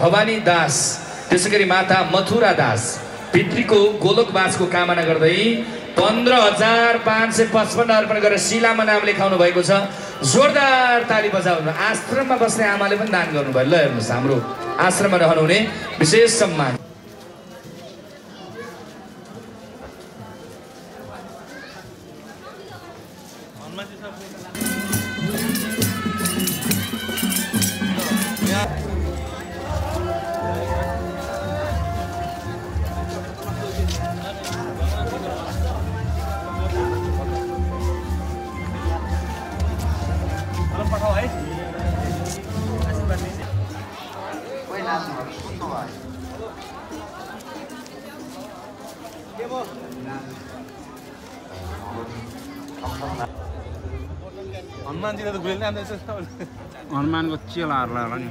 भवानी दास त्यसै गरी माता मथुरा दास पितृको गोलोकवासको कामना गर्दै पन्ध्र हजार पाँच सय पचपन्न अर्पण गरेर शिलामा नाम लेखाउनु भएको छ। जोरदार ताली बजाउनु आश्रममा बस्ने आमाले पनि दान गर्नुभयो। ल हेर्नुहोस् हाम्रो आश्रममा रहनुहुने विशेष सम्मान। हनुमानजीले त गुलेल नै हनुमानको चेलाहरूलाई होला नि।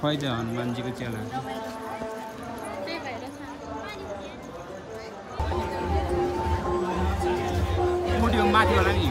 खोइ त्यो हनुमानजीको चेला। मुटुको माथि होला नि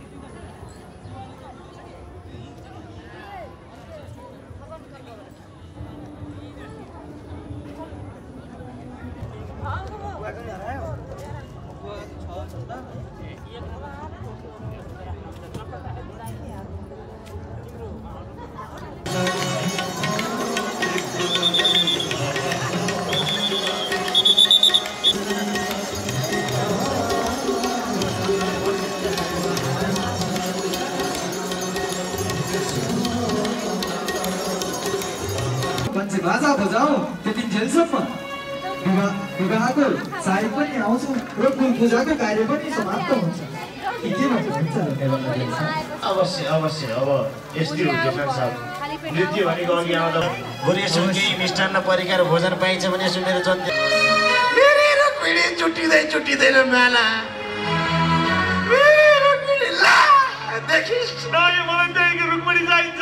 मान्छे बाजा बजाऊ त्यतिन्जेलसम्म विवाह विवाहको साडी पनि आउँछ र कुल पूजाको कार्य पनि समाप्त हुन्छ। के के भन्नुहुन्छ? अवश्य अवश्य अब यस्तै हो साहब। नृत्य भनेको अघि आउँदा बरु यसो केही मिष्टान्न परिकार भोजन पाइन्छ भने यसो मेरो जन्ती छुट्टिँदै छुट्टिँदैन माला। मेरो रुक्मिणी चाहिन्छ।